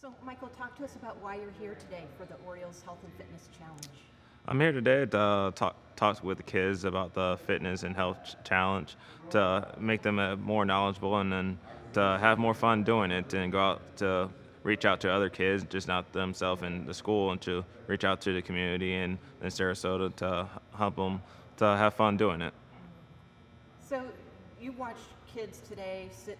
So, Mychal, talk to us about why you're here today for the Orioles Health and Fitness Challenge. I'm here today to uh, talk talk with the kids about the fitness and health ch- challenge to make them uh, more knowledgeable and then to have more fun doing it and go out to reach out to other kids, just not themselves in the school, and to reach out to the community in, in Sarasota to help them to have fun doing it. So, you watched kids today sit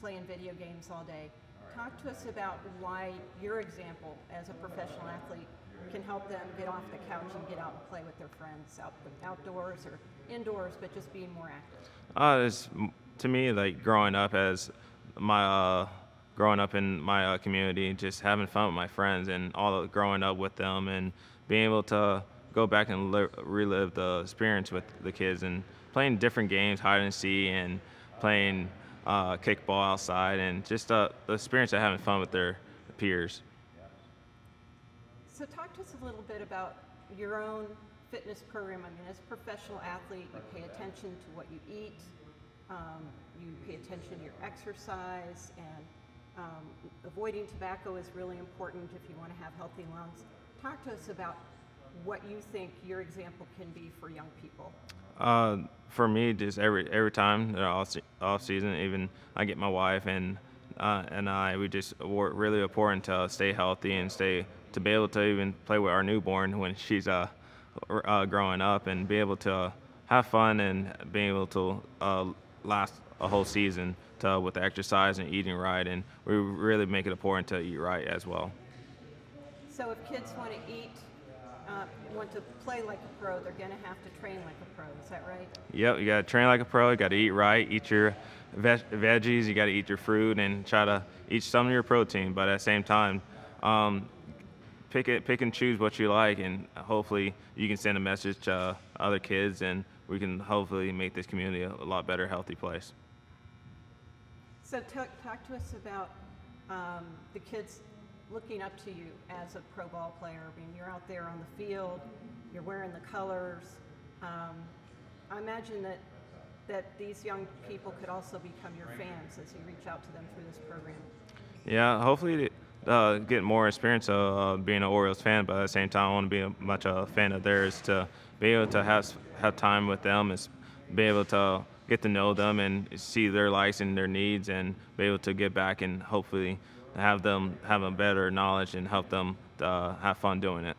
playing video games all day. Talk to us about why your example as a professional athlete can help them get off the couch and get out and play with their friends out outdoors or indoors, but just being more active. Uh, it's to me like growing up as my uh, growing up in my uh, community, just having fun with my friends and all growing up with them and being able to go back and li- relive the experience with the kids and playing different games, hide and seek, and playing uh, kickball outside, and just uh, the experience of having fun with their peers. So, talk to us a little bit about your own fitness program. I mean, as a professional athlete, you pay attention to what you eat, um, you pay attention to your exercise, and um, avoiding tobacco is really important if you want to have healthy lungs. Talk to us about what you think your example can be for young people. Uh, for me, just every every time uh, off, se- off season, even I get my wife and uh, and I, we just work really important to stay healthy and stay to be able to even play with our newborn when she's uh, uh growing up and be able to have fun and being able to uh, last a whole season to, with exercise and eating right, and we really make it important to eat right as well. So, if kids want to eat, uh, want to play like a pro, they're going to have to train like a pro. Is that right? Yep, you got to train like a pro. You got to eat right, eat your veg- veggies. You got to eat your fruit and try to eat some of your protein. But at the same time, um, pick it, pick and choose what you like, and hopefully you can send a message to other kids, and we can hopefully make this community a, a lot better, healthy place. So talk, talk to us about um, the kids looking up to you as a pro ball player. I mean, you're out there on the field, you're wearing the colors. Um, I imagine that that these young people could also become your fans as you reach out to them through this program. Yeah, hopefully uh, get more experience of uh, being an Orioles fan, but at the same time, I want to be a, much a fan of theirs to be able to have have time with them, is be able to get to know them and see their likes and their needs, and be able to get back and hopefully have them have a better knowledge and help them uh, have fun doing it.